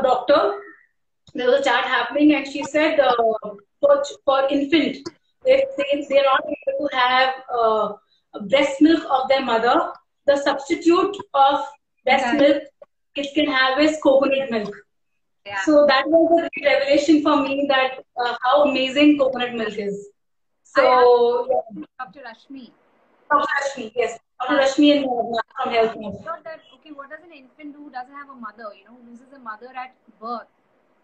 a doctor. There was a chat happening, and she said uh, for, for infant, if they, they're not able to have uh, breast milk of their mother, the substitute of breast Okay. milk it can have is coconut milk. Yeah. So that was a great revelation for me that uh, how amazing coconut milk is. So, Dr. Rashmi. Dr. Rashmi, yes, Dr. Rashmi and from Health that okay, what does an infant do who doesn't have a mother? You know, who loses a mother at birth.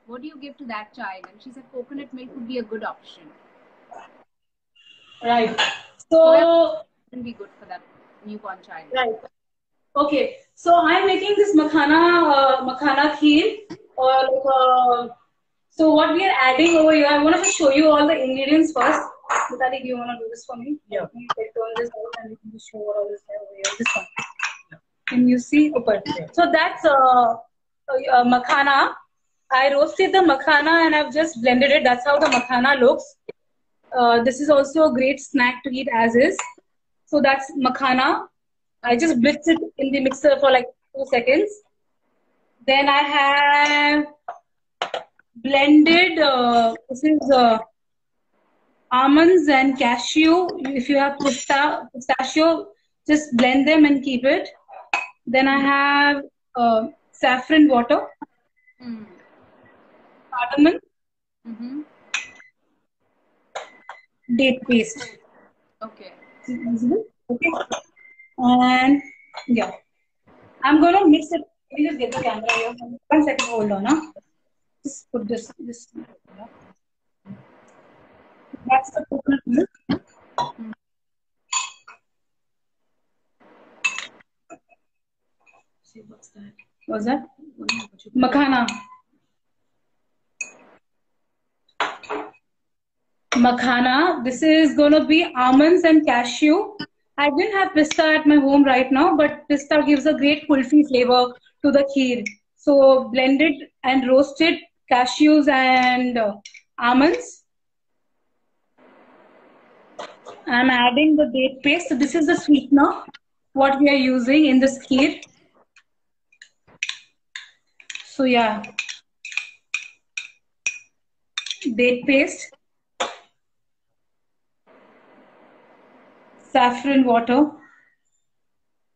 What do you give to that child? And she said coconut milk would be a good option. Right. So, Wouldn't be good for that newborn child. right. Okay. So I'm making this makhana, uh, makhana kheer, or uh, so what we are adding over here, I want to show you all the ingredients first. Mitali, do you want to do this for me? Yeah. Let me turn this out and we can just show what all is there over here. This one. Can you see? Okay. So that's uh, uh, makhana. I roasted the makhana and I've just blended it. That's how the makhana looks. Uh, this is also a great snack to eat as is. So that's makhana. I just blitz it in the mixer for like two seconds. Then I have blended. Uh, this is uh, almonds and cashew. If you have pista- pistachio, just blend them and keep it. Then I have uh, saffron water, Mm. cardamom, Mm-hmm. date paste. Okay. Okay. And yeah, I'm gonna mix it. Let me just get the camera here. One second, hold on. Huh? Just put this. This. That's the coconut milk. See what's that? What's that? Makhana. Makhana. This is gonna be almonds and cashew. I didn't have pista at my home right now, but pista gives a great kulfi flavor to the kheer. So blended and roasted cashews and uh, almonds. I'm adding the date paste. So this is the sweetener what we are using in this kheer. So yeah, date paste, saffron water,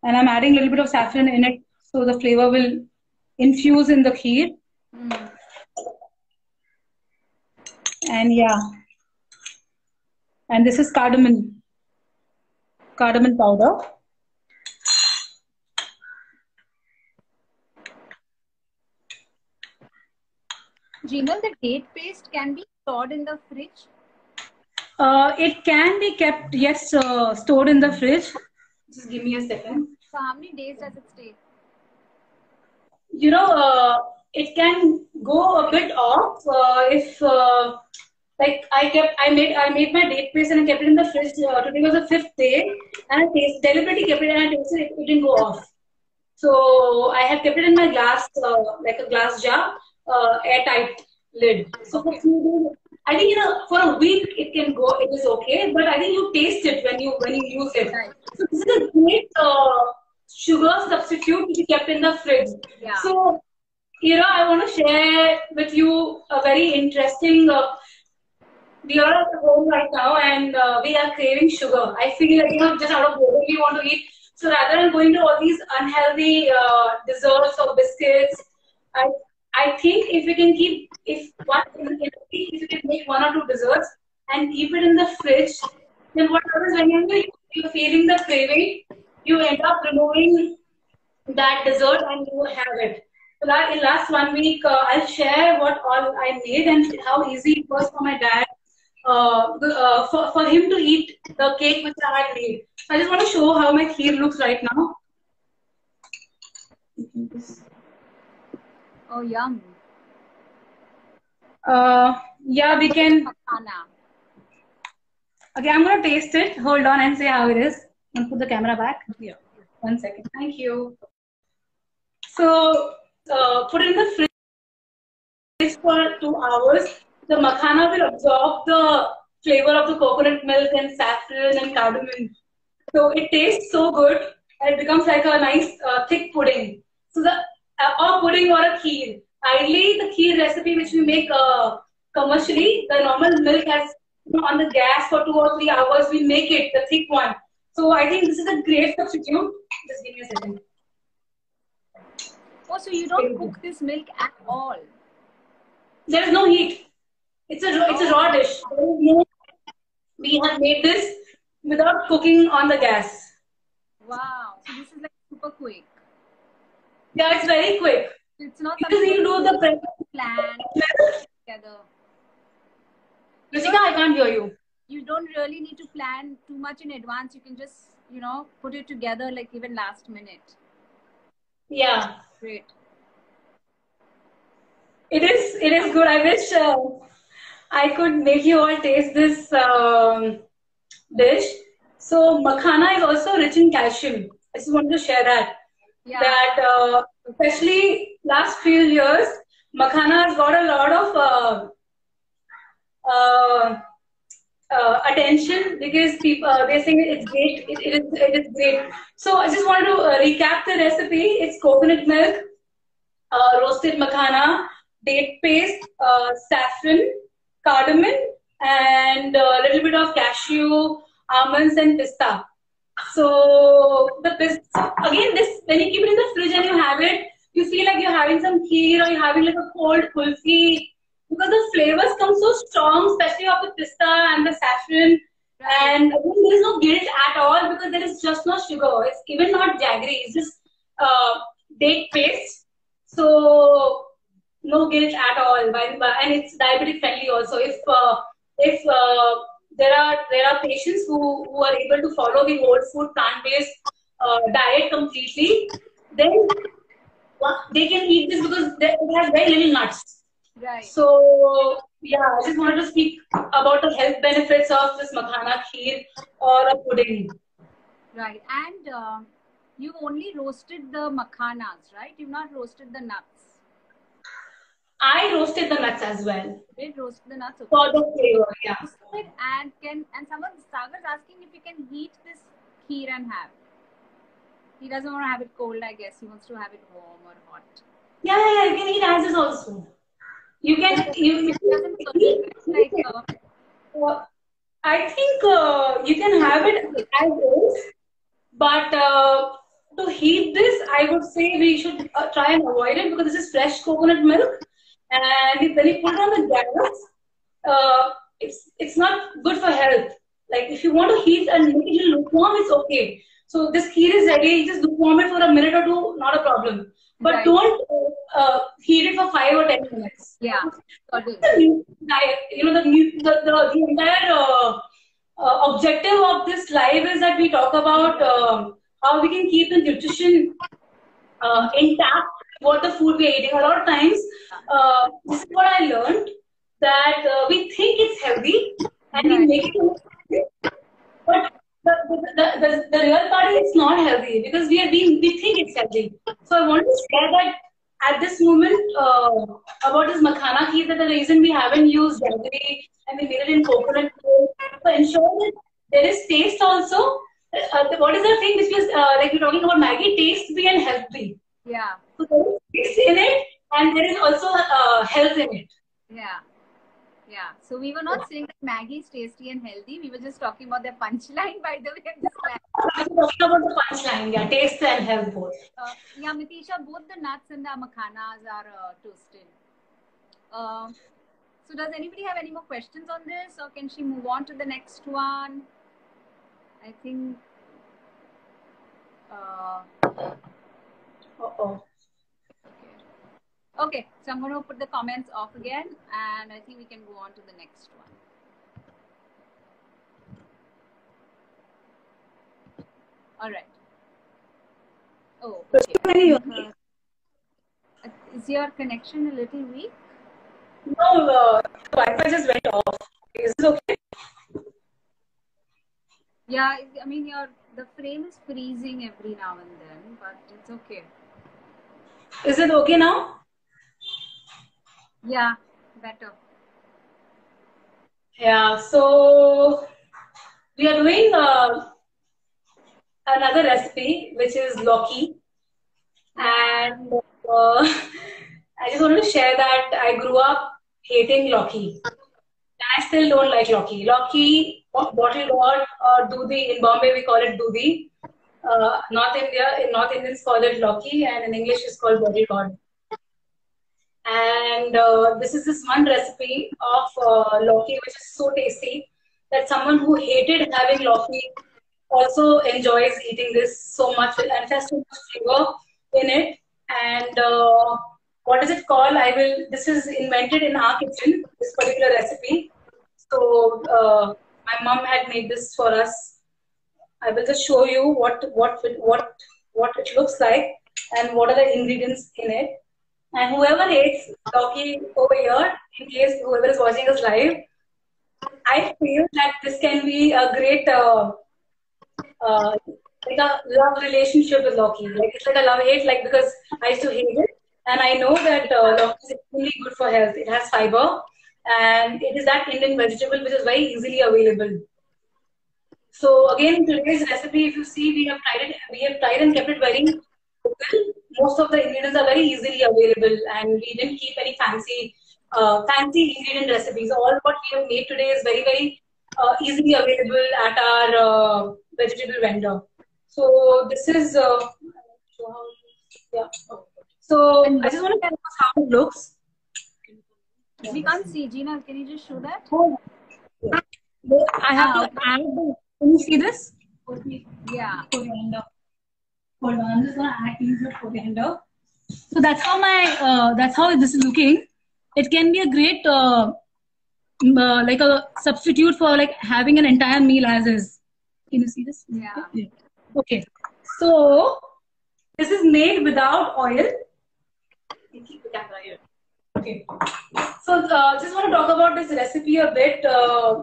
and I'm adding a little bit of saffron in it so the flavor will infuse in the kheer. Mm. And yeah, and this is cardamom, cardamom powder. Jinal, the date paste can be stored in the fridge. Uh, it can be kept, yes, uh, stored in the fridge. Just give me a second. So how many days does it stay? You know, uh, it can go a bit off uh, if, uh, like, I kept, I made, I made my date paste and I kept it in the fridge. Uh, today was the fifth day, and I taste, deliberately kept it and I tasted it, it didn't go off. So I had kept it in my glass, uh, like a glass jar, uh, airtight lid. So for few days, I think you know for a week it can go, it is okay. But I think you taste it when you when you use it. Right. So this is a great uh, sugar substitute to be kept in the fridge. Yeah. So you know I want to share with you a very interesting. Uh, we are at home right now and uh, we are craving sugar. I feel like you know just out of boredom we want to eat. So rather than going to all these unhealthy uh, desserts or biscuits, I I think if we can keep if one if you can make one or two desserts and keep it in the fridge, then what happens when you- you're feeling the craving, you end up removing that dessert and you have it. So in last one week, uh, I'll share what all I made and how easy it was for my dad uh, uh, for, for him to eat the cake which I had made. I just want to show how my kheer looks right now. Oh, yum. Uh, yeah, we can. Okay, I'm gonna taste it. Hold on and say how it is. And put the camera back. Yeah. One second. Thank you. So, uh, put it in the fridge for two hours. The makhana will absorb the flavor of the coconut milk and saffron and cardamom. So it tastes so good and it becomes like a nice uh, thick pudding. So the uh, or pudding or a kheer. ideally the kheer recipe which we make uh, commercially, the normal milk has you know, on the gas for two or three hours. We make it the thick one. So I think this is a great substitute. Just give me a second. Oh, so you don't cook this milk at all? There is no heat. It's a it's a raw dish. We have made this without cooking on the gas. Wow. So this is like super quick. Yeah, it's very quick. It's not Because you do the prep. plan together. Ruchika, I can't hear you. You don't really need to plan too much in advance. You can just, you know, put it together like even last minute. Yeah, Great. it is. It is good. I wish uh, I could make you all taste this um, dish. So makhana is also rich in calcium. I just wanted to share that. Yeah. That uh, especially last few years, makhana has got a lot of uh, uh, uh, attention because people uh, they're saying it's great. It, it is it is great. So I just wanted to uh, recap the recipe. It's coconut milk, uh, roasted makhana, date paste, uh, saffron, cardamom, and a little bit of cashew, almonds, and pista. So the pista again, this when you keep it in the fridge and you have it, you feel like you're having some kheer or you're having like a cold kulfi because the flavors come so strong, especially of the pista and the saffron. And there is no guilt at all because there is just no sugar. It's even not jaggery. It's just uh, date paste. So no guilt at all. And it's diabetic friendly also. If uh, if uh, there are there are patients who, who are able to follow the whole food plant based uh, diet completely, then they can eat this because they- it has very little nuts. Right. So yeah, I just wanted to speak about the health benefits of this makhana kheer or a pudding. Right. And uh, you've only roasted the makhanas, right? You've not roasted the nuts. I roasted the nuts as well did roast the nuts. Okay. for the flavor. Yeah. And can and someone Sagar's asking if you can heat this kheer and have. He doesn't want to have it cold, I guess. He wants to have it warm or hot. Yeah, yeah, yeah, you can eat as is also. You can you, you It doesn't can like uh, I think uh, you can have it as is, but uh, to heat this, I would say we should uh, try and avoid it because this is fresh coconut milk, and when you put it on the gas, uh, it's it's not good for health. Like if you want to heat and make it lukewarm, it's okay. So this kheer is ready. You just lukewarm it for a minute or two, not a problem. But Right. don't uh, heat it for five or ten minutes yeah. Got it. you know, the the, the, the entire uh, uh, objective of this live is that we talk about um how we can keep the nutrition uh, intact, what the food we're eating. A lot of times, uh, this is what I learned that uh, we think it's healthy and we make it healthy, but the, the, the, the real part is not healthy because we are being we think it's healthy. So I want to share that at this moment uh, about this makhana kheer that the reason we haven't used jaggery and we made it in coconut to ensure that there is taste also. Uh, what is the thing which uh, like we're talking about Maggi taste be and health be. Yeah. So there is taste in it and there is also uh, health in it. Yeah. Yeah. So we were not saying that Maggi is tasty and healthy. We were just talking about their punchline, by the way. Just talking about the punchline, yeah, taste and health both. Uh, yeah, Mitisha, both the nuts and the makhanas are uh, toasted. Uh, so does anybody have any more questions on this or can she move on to the next one? I think. Uh, Uh-oh. Okay, so I'm going to put the comments off again and I think we can go on to the next one. All right. Oh, okay. Uh, is your connection a little weak? No, uh, Wi-Fi just went off. Is it okay? Yeah, I mean your the frame is freezing every now and then, but it's okay. Is it okay now? Yeah, better. Yeah, so we are doing uh, another recipe which is lauki, and uh, I just wanted to share that I grew up hating lauki. I still don't like lauki. lauki, bottle gourd, or Doodhi. In Bombay, we call it Doodhi. Uh, North India, in North Indians call it Loki, and in English, it's called bottle gourd. And uh, this is this one recipe of uh, lauki, which is so tasty that someone who hated having lauki also enjoys eating this so much, and it has so much flavor in it. And uh, what is it called? I will. This is invented in our kitchen. This particular recipe. So uh, my mom had made this for us. I will just show you what what what what it looks like and what are the ingredients in it. And whoever hates lauki over here, in case whoever is watching us live, I feel that this can be a great uh, uh, like a love relationship with lauki. Like it's like a love hate, like because I used to hate it, and I know that uh, lauki is extremely good for health. It has fiber, and it is that Indian vegetable which is very easily available. So again, today's recipe, if you see, we have tried it. We have tried and kept it very local. Most of the ingredients are very easily available, and we didn't keep any fancy, uh, fancy ingredient recipes. All what we have made today is very, very uh, easily available at our uh, vegetable vendor. So this is, uh, yeah. So I just want to tell us how it looks. We can't see. Jinal, can you just show that? I have to add can you see this? Yeah. Coriander. Hold on, I'm just gonna add piece of coriander. So that's how my, uh, that's how this is looking. It can be a great, uh, uh, like a substitute for like having an entire meal as is. Can you see this? Yeah. Okay. So this is made without oil. Keep the camera here. Okay. So uh, just want to talk about this recipe a bit. Uh,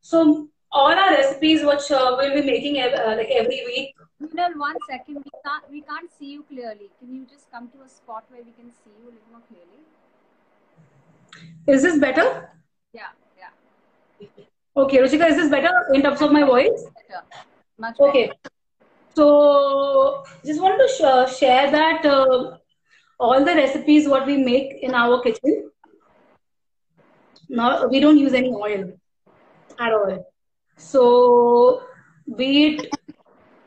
so all our recipes, which uh, we'll be making ev- uh, like every week. Jinal, one second. We can't we can't see you clearly. Can you just come to a spot where we can see you a little more clearly? Is this better? Yeah. Yeah. Okay, Ruchika, is this better in terms of my voice? Better. Much better. Okay. So just want to sh- share that uh, all the recipes what we make in our kitchen. Now we don't use any oil at all. So be it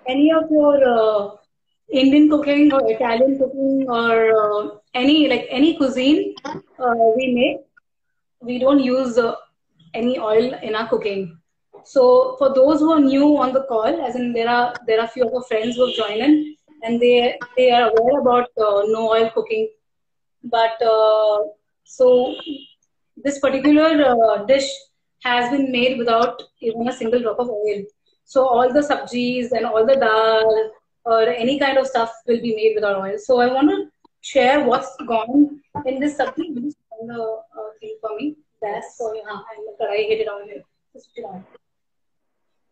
any of your uh, Indian cooking or Italian cooking or uh, any like any cuisine uh, we make, we don't use uh, any oil in our cooking. So for those who are new on the call, as in there are there are few of our friends who have joined in, and they they are aware about uh, no oil cooking. But uh, so this particular dish has been made without even a single drop of oil. So all the sabjis and all the dal or any kind of stuff will be made without oil. So I want to share what's gone in this sabji. You the uh, thing for me? That's for you. Uh, hit it on here. Just.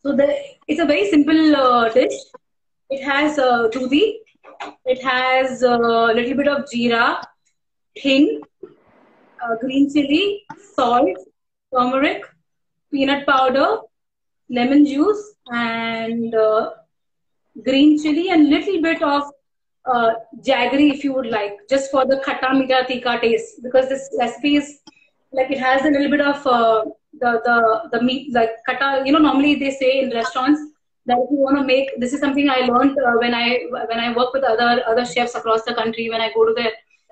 So the, it's a very simple uh, dish. It has uh. It has a little bit of jeera, hing, uh, green chili, salt, turmeric, peanut powder, lemon juice, and uh, green chili, and little bit of uh, jaggery if you would like, just for the khata mita tikka taste. Because this recipe is like it has a little bit of uh, the the the meat like kata. You know, normally they say in restaurants that if you want to make this is something I learned uh, when I when I work with other other chefs across the country when I go to their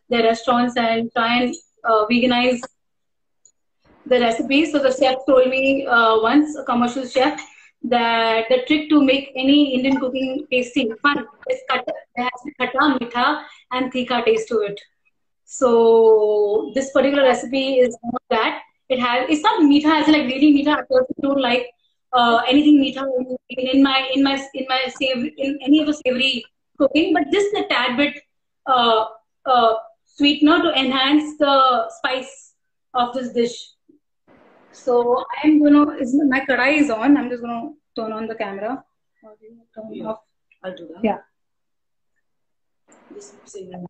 their restaurants and try and uh, veganize the recipes. So the chef told me uh, once, a commercial chef, that the trick to make any Indian cooking tasty fun is kata, there has kata, mitha, and thika taste to it. So this particular recipe is not that. It has it's not mitha as like really mitha. I personally don't like uh, anything mitha in, in my in my in my savory in any of the savory cooking, but just a tad bit uh, uh, sweetener to enhance the spice of this dish. So I'm gonna. Is my kadai is on. I'm just gonna turn on the camera. Turn Yeah. off. I'll do that. Yeah. Just say that.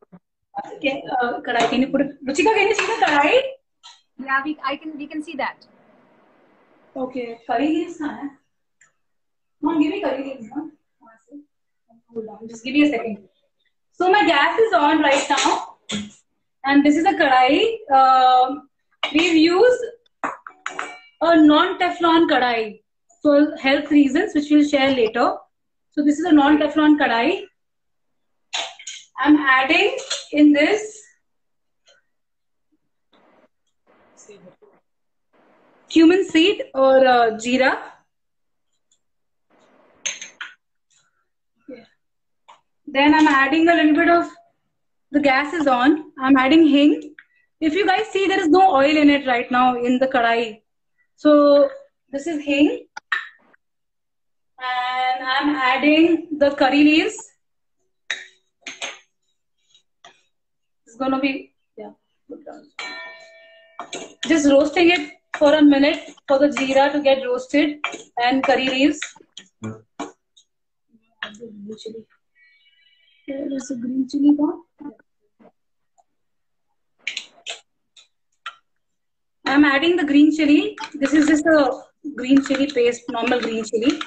Okay, uh, kadai. Can you put it? Ruchika, can you see the kadai? Yeah, we I can we can see that. Okay, curry leaves hai. Come on, give me curry leaves. Huh? Hold on, just give me a second. So my gas is on right now, and this is a kadai. Uh, we've used a non-Teflon kadai for health reasons, which we'll share later. So this is a non-Teflon kadai. I'm adding in this cumin seed or uh, jeera. Then I'm adding a little bit of the gas is on. I'm adding hing. If you guys see, there is no oil in it right now in the kadai. So this is hing. And I'm adding the curry leaves. It's gonna be, yeah. Just roasting it for a minute for the jeera to get roasted and curry leaves. Hmm. There is a green chili gone. I'm adding the green chili. This is just a green chili paste, normal green chili.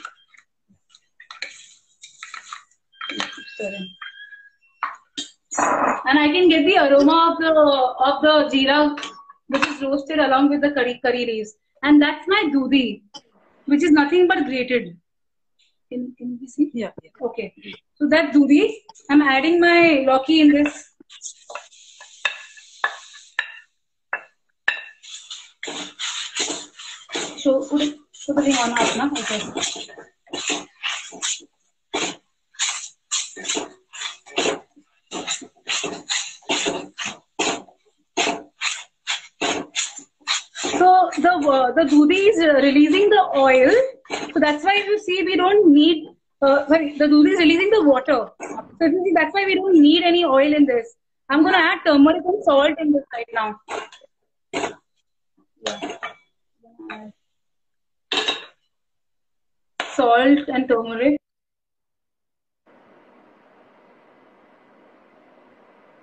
And I can get the aroma of the of the jeera which is roasted along with the curry curry leaves. And that's my dudi, which is nothing but grated. Can, can we see? Yeah. yeah. Okay. So that dudi, I'm adding my lauki in this. On now. Okay. So the uh, the dudi is uh, releasing the oil. So that's why you see we don't need. Uh, sorry, the dudi is releasing the water. So that's why we don't need any oil in this. I'm gonna add turmeric and salt in this right now. Salt and turmeric.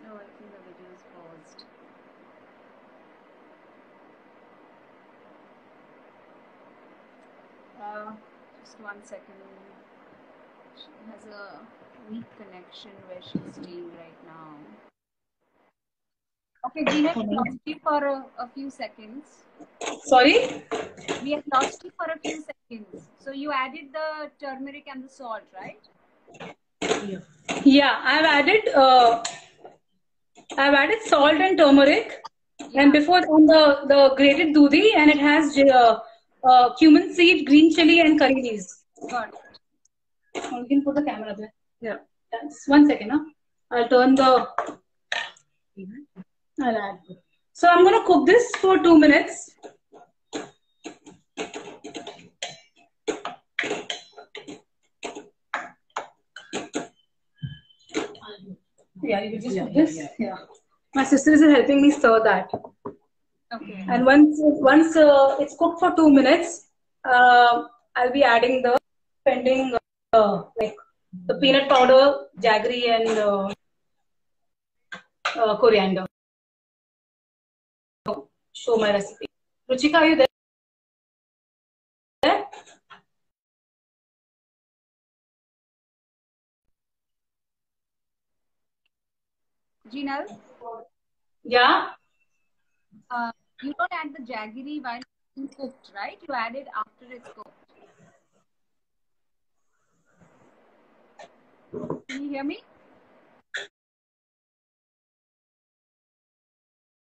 I think the video is paused. Uh, just one second. She has a weak connection where she's staying right now. Okay, we lost you for a, a few seconds. Sorry. We have lost you for a few seconds. So you added the turmeric and the salt, right? Yeah, yeah I've added uh, I've added salt and turmeric, and before on the the grated dudi, and it has uh, uh, cumin seed, green chili, and curry leaves. Got it. You can put the camera there. Yeah. That's one second, huh? I'll turn the. I'll add. So I'm gonna cook this for two minutes. Yeah, you just Yeah, put yeah, this. yeah. Yeah. My sisters are helping me stir that. Okay. And once once uh, it's cooked for two minutes, uh, I'll be adding the pending uh, like the peanut powder, jaggery, and uh, uh, coriander. Show my recipe. Ruchika, are you there? Gina, Yeah. uh, you don't add the jaggery while it's cooked, right? You add it after it's cooked. Can you hear me?